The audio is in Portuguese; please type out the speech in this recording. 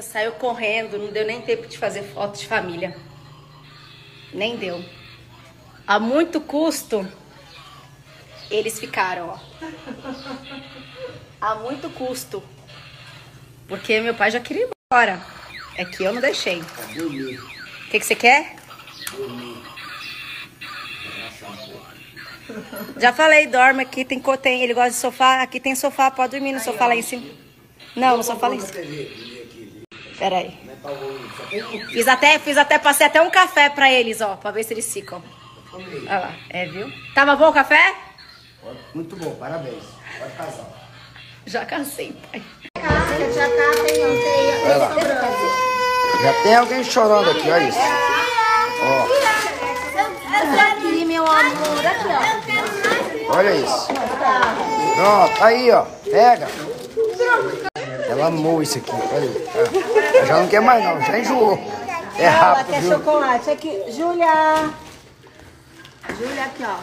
Saiu correndo, não deu nem tempo de fazer foto de família. Nem deu. A muito custo, eles ficaram, ó. A muito custo. Porque meu pai já queria ir embora. É que eu não deixei. O que, que você quer? Já falei, dorme aqui, tem, tem ele gosta de sofá, aqui tem sofá, pode dormir no sofá lá em cima. Não, no sofá lá em cima. TV, dormir aqui. Pera aí. Não pra ouvir, só tem um Fiz até, fiz até, passei até um café pra eles, ó, pra ver se eles ficam. Olha lá, é, viu? Tava bom o café? Muito bom, parabéns. Pode casar. Já cansei, pai. Olha lá. Já tem alguém chorando aqui, olha isso. Ó, Aqui, meu amor, aqui, ó. olha isso. Pronto, aí, ó. Pega. Ela amou isso aqui, olha aí. Ela Já não quer mais não, já enjoou. É Ela rápido, quer viu? chocolate. Aqui, Júlia. Júlia, aqui, ó.